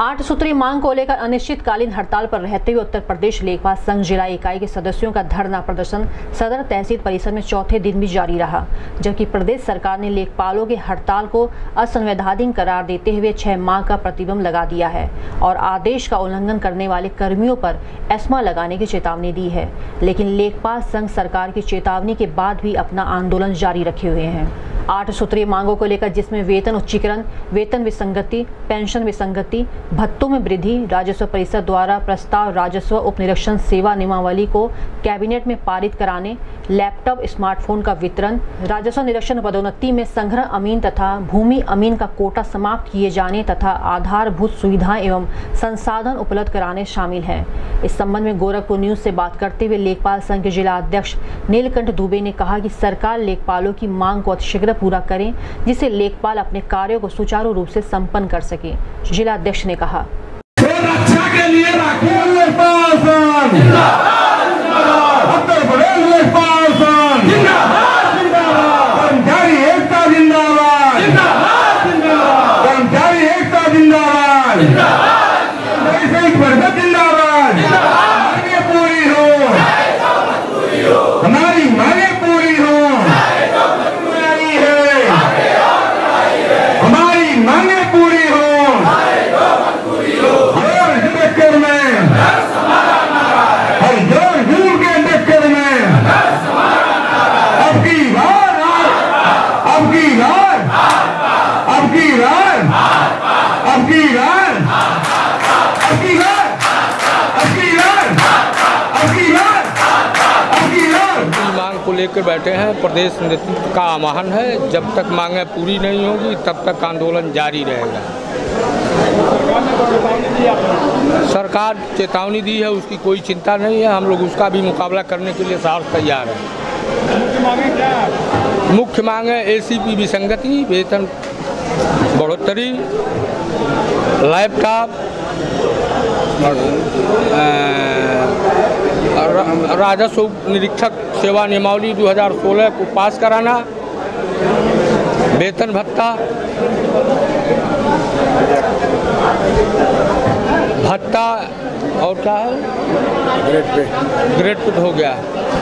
आठ सूत्री मांग को लेकर अनिश्चितकालीन हड़ताल पर रहते हुए उत्तर प्रदेश लेखपाल संघ जिला इकाई के सदस्यों का धरना प्रदर्शन सदर तहसील परिसर में चौथे दिन भी जारी रहा, जबकि प्रदेश सरकार ने लेखपालों के हड़ताल को असंवैधानिक करार देते हुए छह माह का प्रतिबंध लगा दिया है और आदेश का उल्लंघन करने वाले कर्मियों पर एस्मा लगाने की चेतावनी दी है, लेकिन लेखपाल संघ सरकार की चेतावनी के बाद भी अपना आंदोलन जारी रखे हुए हैं। आठ सूत्रीय मांगों को लेकर जिसमें वेतन उच्चीकरण, वेतन विसंगति, पेंशन विसंगति, भत्तों में वृद्धि, राजस्व परिषद द्वारा प्रस्ताव राजस्व उपनिरीक्षण सेवा नियमावली को कैबिनेट में पारित कराने, लैपटॉप, स्मार्टफ़ोन का वितरण, राजस्व निरीक्षण पदोन्नति में संग्रह अमीन तथा भूमि अमीन का कोटा समाप्त किए जाने तथा आधारभूत सुविधाएँ एवं संसाधन उपलब्ध कराने शामिल हैं। इस संबंध में गोरखपुर न्यूज़ से बात करते हुए लेखपाल संघ के जिला अध्यक्ष नीलकंठ दुबे ने कहा कि सरकार लेखपालों की मांग को अतिशीघ्र पूरा करें, जिससे लेखपाल अपने कार्यों को सुचारू रूप से संपन्न कर सके, जिला अध्यक्ष ने कहा। जिंदाबाद लेकर बैठे हैं। प्रदेश नेतृत्व का आह्वान है, जब तक मांगें पूरी नहीं होगी, तब तक आंदोलन जारी रहेगा। सरकार चेतावनी दी है, उसकी कोई चिंता नहीं है। हम लोग उसका भी मुकाबला करने के लिए साफ़ तैयार हैं। मुख्य मांग है एसीपी विसंगति, वेतन बढ़ोतरी लैपटॉप और राजस्व निरीक्षक सेवा नियमावली 2016 को पास कराना वेतन भत्ता भत्ता और क्या है? Grade pay. ग्रेड पे हो गया।